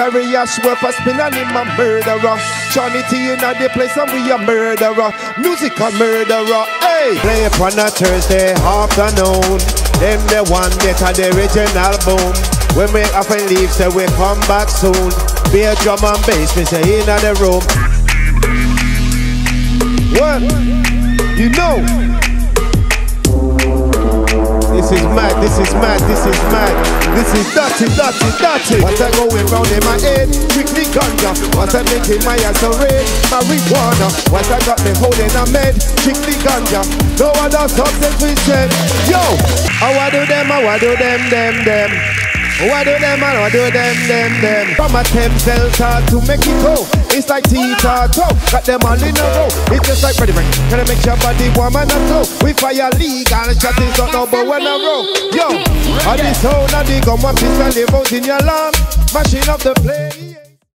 Various work for spin and him a murderer. Seanie T in the place and we a murderer. Music a murderer. Hey, play upon a Thursday afternoon. Them the one that are the original boom. We up and leave, say we come back soon. Be a drum and bass, we say in the room. What? You know. This is mad, this is mad, this is mad. This is dirty, dirty, dirty. What I going round in my head, quickly ganja. What I making my ass a red, marijuana. What I got me holding a med, strictly ganja. No other substance we said. Yo, how I do them, how I do them, them, them. What do them and what do them, them, them? From a Thames Delta to Mexico It's like Tita Toe Got them all in a row. It's just like Can I make your body warm and a flow We fire legal shot is not no but when I roll. Yo, all this sound of the gun One and live out in your land Mashing up the place